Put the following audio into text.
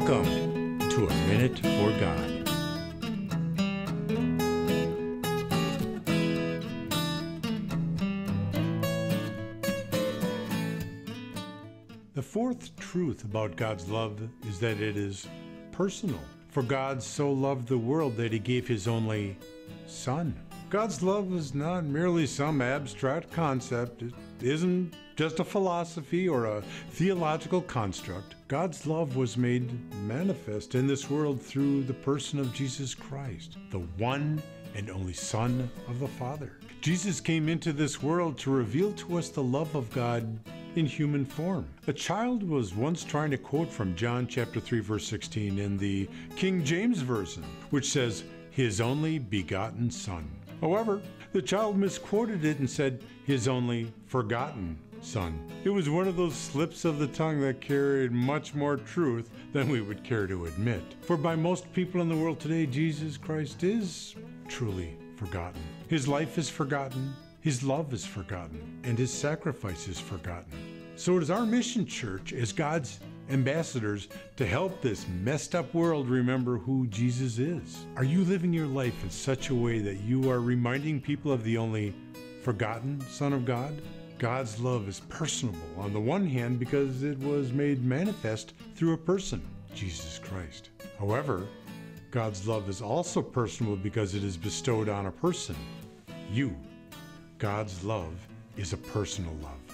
Welcome to A Minute for God. The fourth truth about God's love is that it is personal. For God so loved the world that he gave his only Son. God's love is not merely some abstract concept. It isn't just a philosophy or a theological construct. God's love was made manifest in this world through the person of Jesus Christ, the one and only Son of the Father. Jesus came into this world to reveal to us the love of God in human form. A child was once trying to quote from John chapter 3 verse 16 in the King James version, which says, "His only begotten son." However, the child misquoted it and said, "His only forgotten son." It was one of those slips of the tongue that carried much more truth than we would care to admit. For by most people in the world today, Jesus Christ is truly forgotten. His life is forgotten, his love is forgotten, and his sacrifice is forgotten. So it is our mission, church, as God's ambassadors, to help this messed up world remember who Jesus is. Are you living your life in such a way that you are reminding people of the only forgotten Son of God? God's love is personable on the one hand because it was made manifest through a person, Jesus Christ. However, God's love is also personal because it is bestowed on a person, you. God's love is a personal love.